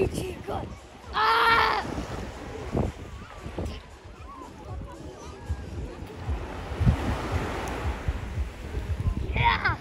Richie, God. Ah! Yeah!